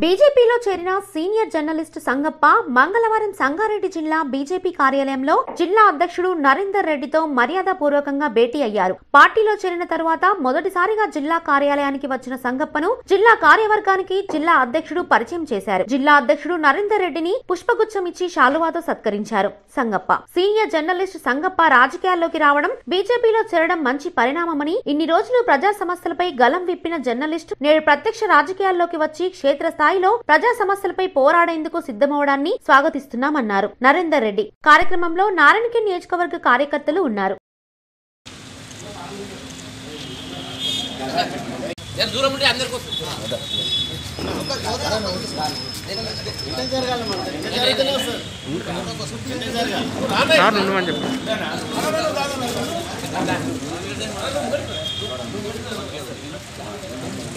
బీజేపీలో చేరిన senior journalist Sangappa మంగళవారం సంగారెడ్డి జిల్లా బీజేపీ కార్యాలయంలో జిల్లా అధ్యక్షుడు నరేందర్ రెడ్డితో మర్యాదపూర్వకంగా భేటీ అయ్యారు. పార్టీలో చేరిన తరువాత మొదటిసారిగా జిల్లా కార్యాలయానికి వచ్చిన సంగప్పను జిల్లా కార్యవర్గానికి జిల్లా అధ్యక్షుడు పరిచయం చేశారు. జిల్లా అధ్యక్షుడు నరేందర్ రెడ్డిని పుష్పగుచ్చం ఇచ్చి శాలువాతో సత్కరించారు. సంగప్ప సీనియర్ జర్నలిస్ట్ సంగప్ప రాజకీయాల్లోకి రావడం బీజేపీలో చేరడం మంచి పరిణామమని ఇన్ని రోజులు ప్రజా సమస్యలపై గలం విప్పిన జర్నలిస్ట్ నేడు ప్రత్యక్ష రాజకీయాల్లోకి వచ్చి క్షేత్రస్థాయిలో ప్రజా సమస్యలపై పోరాడేందుకు సిద్ధమవడాన్ని స్వాగతిస్తున్నామన్నారు నరేందర్ రెడ్డి. కార్యక్రమంలో నారాయణఖేడ్ నియోజకవర్గ కార్యకర్తలు ఉన్నారు. నేను దూరం ఉంటే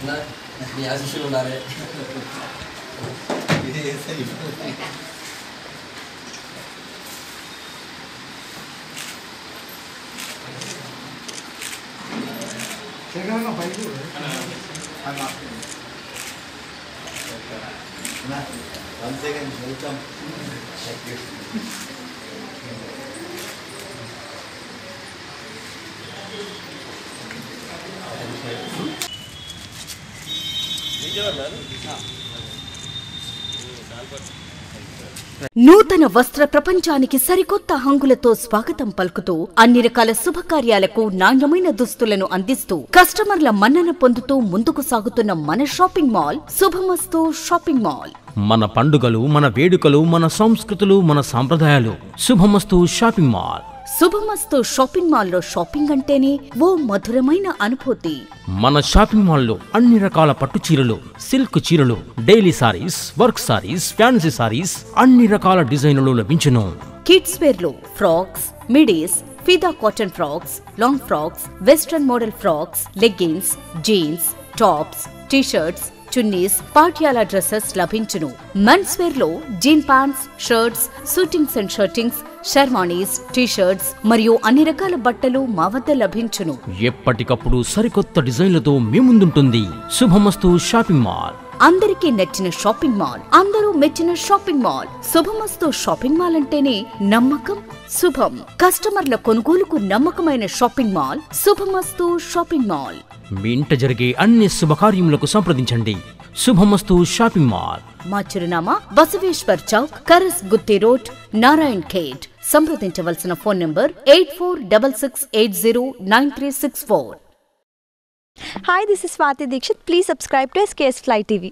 എന്നാ ഞാൻ ശിശുണ്ടാറേ ശേഖരനോ pipe One second, welcome. Thank you. నూతన వస్త్ర ప్రపంచానికి సరికొత్త హంగులతో స్వాగతం పలుకుతూ అన్ని రకాల శుభకార్యాలకు నాణ్యమైన దుస్తులను అందిస్తూ కస్టమర్ల మన్నన పొందుతూ ముందుకు సాగుతున్న మన shopping mall Subhamastu shopping mall. మన పండుగలు మన వేడుకలు మన సంస్కృతులు మన సాంప్రదాయాలు Subhamastu shopping mall. Subhamastu shopping మాల్లో షాపింగ్ అంటేనే ఓ మధురమైన అనుభూతి. మన షాపింగ్ మాల్లో అన్ని రకాల పట్టు చీరలు సిల్క్ చీరలు daily saris work saris fancy saris అన్ని రకాల డిజైన్లు లభించును. కిడ్స్ వేర్లో ఫ్రాక్స్ మిడీస్ ఫిదా cotton frocks long frocks western model frocks leggings jeans tops T shirts chunnis Patiala dresses లభించును. Mens వేర్లో jean pants shirts suitings and shirtings sherwanis T shirts మరియు అన్ని రకాల బట్టలు మా వద్ద లభించును. ఎప్పటికప్పుడు సరికొత్త డిజైన్లతో మీ ముందుంటుంది. శుభమస్తు షాపింగ్ మాల్. అందరికీ నచ్చిన షాపింగ్ మాల్ అందరూ మెచ్చిన shopping mall. Subhamastu shopping mall అంటేనే నమ్మకం శుభం. కస్టమర్ల కొనుగోలుకు నమ్మకమైన shopping mall Subhamastu shopping mall. మీ ఇంట జరిగే అన్ని శుభకార్యములకు సంప్రదించండి. శుభమస్తు షాపింగ్ మాల్. మా చిరునామా బసవేశ్వర్ చౌక్ కరస్ గుత్తి రోడ్ నారాయణ్ ఖేడ్ సంప్రదించవలసిన phone number eight four double six eight zero nine three six four Hi, this is Swati Dikshit. Please subscribe to SKS Fly TV.